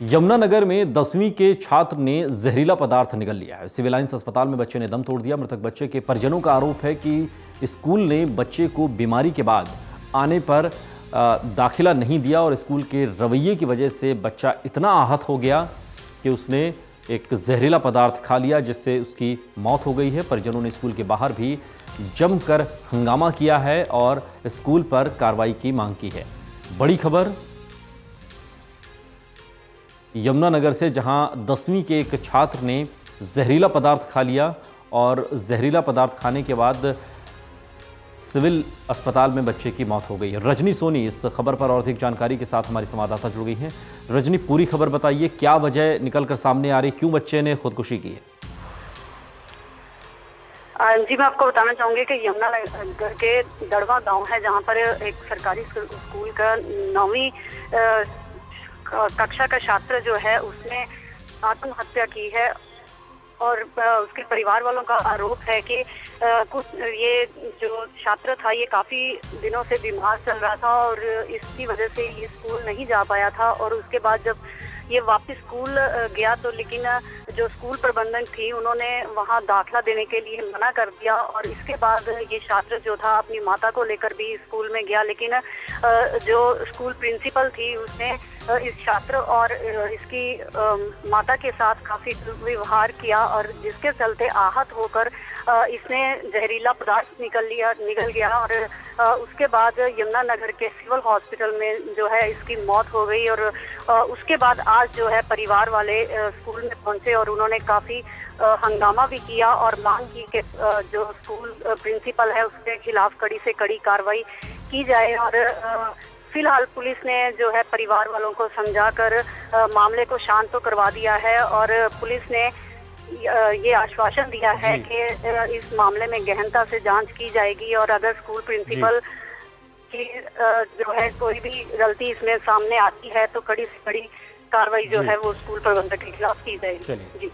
यमुनानगर में दसवीं के छात्र ने जहरीला पदार्थ निगल लिया है। सिविल लाइंस अस्पताल में बच्चे ने दम तोड़ दिया। मृतक बच्चे के परिजनों का आरोप है कि स्कूल ने बच्चे को बीमारी के बाद आने पर दाखिला नहीं दिया और स्कूल के रवैये की वजह से बच्चा इतना आहत हो गया कि उसने एक जहरीला पदार्थ खा लिया, जिससे उसकी मौत हो गई है। परिजनों ने स्कूल के बाहर भी जमकर हंगामा किया है और स्कूल पर कार्रवाई की मांग की है। बड़ी खबर यमुनानगर से, जहाँ दसवीं के एक छात्र ने जहरीला पदार्थ खा लिया और जहरीला पदार्थ खाने के बाद सिविल अस्पताल में बच्चे की मौत हो गई। है रजनी सोनी, इस खबर पर और अधिक जानकारी के साथ हमारी संवाददाता जुड़ गई हैं। रजनी, पूरी खबर बताइए, क्या वजह निकलकर सामने आ रही? क्यों बच्चे ने खुदकुशी की है? जी, मैं आपको बताना चाहूँगी कि यमुनानगर के दड़वा गाँव है, जहाँ पर एक सरकारी स्कूल का नौवीं कक्षा का छात्र जो है उसने आत्महत्या की है और उसके परिवार वालों का आरोप है कि कुछ, ये जो छात्र था, ये काफ़ी दिनों से बीमार चल रहा था और इसकी वजह से ये स्कूल नहीं जा पाया था और उसके बाद जब ये वापस स्कूल गया तो लेकिन जो स्कूल प्रबंधन थी, उन्होंने वहाँ दाखला देने के लिए मना कर दिया और इसके बाद ये छात्र जो था, अपनी माता को लेकर भी स्कूल में गया लेकिन जो स्कूल प्रिंसिपल थी, उसने इस छात्र और इसकी माता के साथ काफ़ी व्यवहार किया और जिसके चलते आहत होकर इसने जहरीला पदार्थ निकल लिया, निकल गया और उसके बाद यमुनानगर के सिविल हॉस्पिटल में जो है इसकी मौत हो गई और उसके बाद आज जो है परिवार वाले स्कूल में पहुँचे और उन्होंने काफ़ी हंगामा भी किया और मांग की कि जो स्कूल प्रिंसिपल है उसके खिलाफ कड़ी से कड़ी कार्रवाई की जाए और फ़िलहाल पुलिस ने जो है परिवार वालों को समझा समझाकर मामले को शांत तो करवा दिया है और पुलिस ने ये आश्वासन दिया है कि इस मामले में गहनता से जाँच की जाएगी और अगर स्कूल प्रिंसिपल की जो है कोई भी गलती इसमें सामने आती है तो कड़ी से कड़ी कार्रवाई जो है वो स्कूल प्रबंधक के खिलाफ की जाएगी। जी।